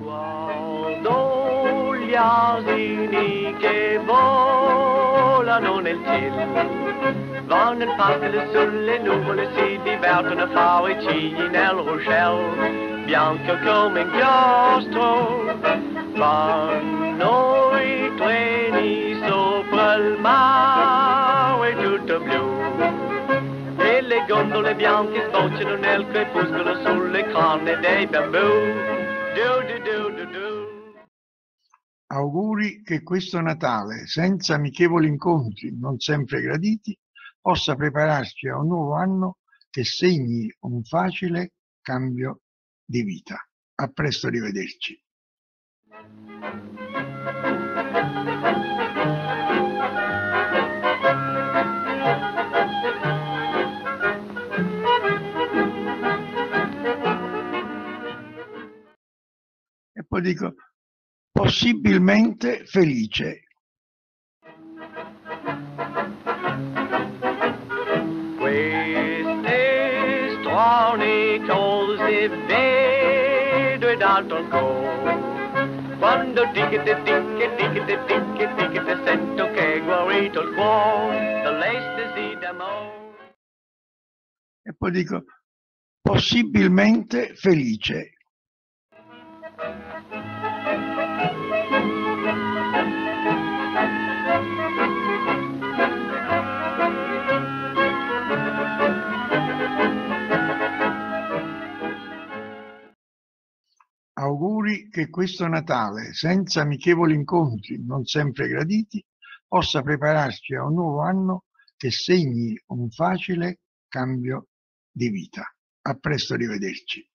Guardo gli asini che volano nel cielo, vanno in pascolo sulle nuvole, si divertono a fare cigli nel ruscello, bianco come inchiostro, vanno i treni sopra il mare tutto blu. E le gondole bianche sbocciano nel crepuscolo sulle canne dei bambù. Auguri che questo Natale, senza amichevoli incontri non sempre graditi, possa prepararci a un nuovo anno che segni un facile cambio di vita. A presto, arrivederci. E poi dico, possibilmente felice. Queste strane cose vedo ed altro ancora. Quando ticchete, ticche, ticchete, ticche, ticchete, sento che è guarito il cuore dall'estasi d'amore. E poi dico, possibilmente felice. Auguri che questo Natale, senza amichevoli incontri non sempre graditi, possa prepararci a un nuovo anno che segni un facile cambio di vita. A presto, arrivederci.